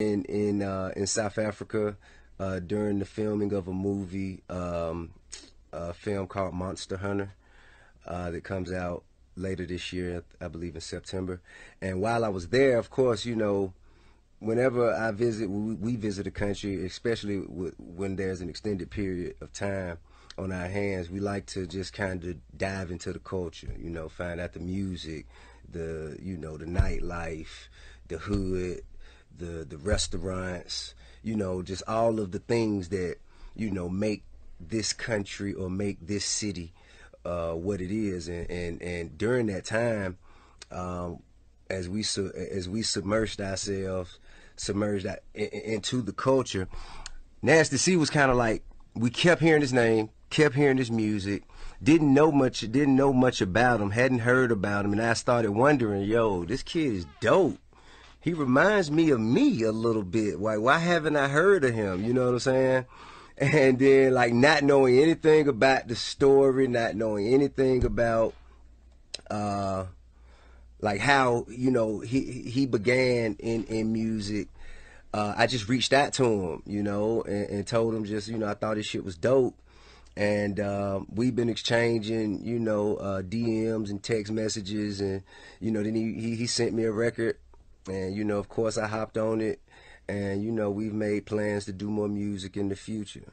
in in uh, in South Africa uh, during the filming of a movie, um, a film called Monster Hunter, uh, that comes out later this year, I believe in September. And while I was there, of course, you know, whenever I visit, we, we visit a country, especially when there's an extended period of time on our hands, we like to just kind of dive into the culture, you know, find out the music, the you know the nightlife, the hood, the the restaurants, you know, just all of the things that you know make this country or make this city uh, what it is. And and, and during that time, um, as we as we submerged ourselves, submerged that in, into the culture, Nasty C was kind of like we kept hearing his name, kept hearing his music, didn't know much, didn't know much about him, hadn't heard about him, and I started wondering, yo, this kid is dope he reminds me of me a little bit. Why why haven't I heard of him? You know what I'm saying? And then like not knowing anything about the story, not knowing anything about uh like how, you know, he he began in in music. Uh, I just reached out to him, you know, and, and told him just, you know, I thought his shit was dope and uh, we've been exchanging, you know, uh, DMs and text messages, and you know, then he, he, he sent me a record and, you know, of course, I hopped on it. And, you know, we've made plans to do more music in the future.